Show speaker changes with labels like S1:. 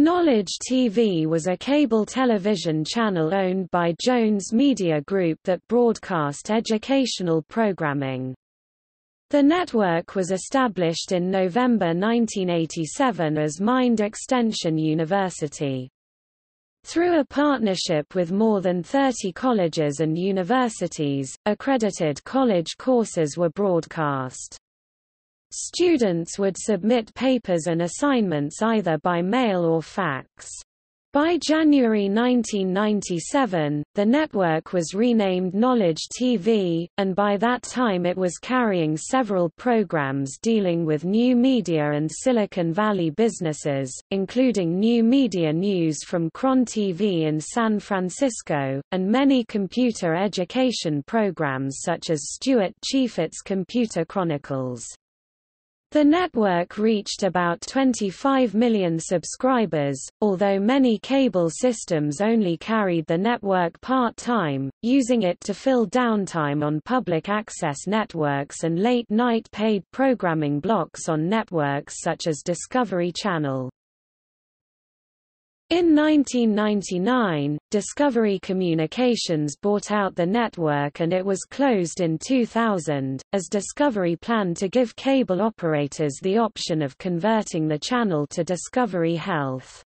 S1: Knowledge TV was a cable television channel owned by Jones Media Group that broadcast educational programming. The network was established in November 1987 as Mind Extension University. Through a partnership with more than 30 colleges and universities, accredited college courses were broadcast. Students would submit papers and assignments either by mail or fax. By January 1997, the network was renamed Knowledge TV, and by that time it was carrying several programs dealing with new media and Silicon Valley businesses, including new media news from KRON TV in San Francisco, and many computer education programs such as Stewart Cheifet's Computer Chronicles. The network reached about 25 million subscribers, although many cable systems only carried the network part-time, using it to fill downtime on public access networks and late-night paid programming blocks on networks such as Discovery Channel. In 1999, Discovery Communications bought out the network and it was closed in 2000, as Discovery planned to give cable operators the option of converting the channel to Discovery Health.